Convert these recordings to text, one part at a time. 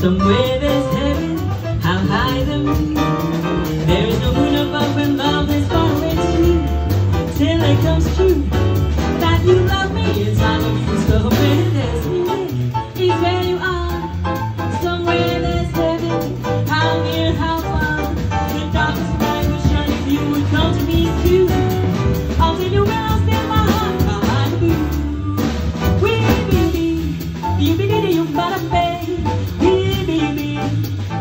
Somewhere there's heaven, how high the moon. There is no moon above when love is always true. Till it comes true that you love me as I love you. Somewhere there's heaven, is where you are. Somewhere there's heaven, how near, how far. The darkest night would shine if you would come to me too. I'll tell you where I'll stand my heart behind the. Wee bee bee, bee bee dee dee, you better bay.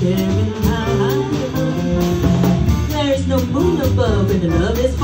sharing my life. There is no moon above, and the love is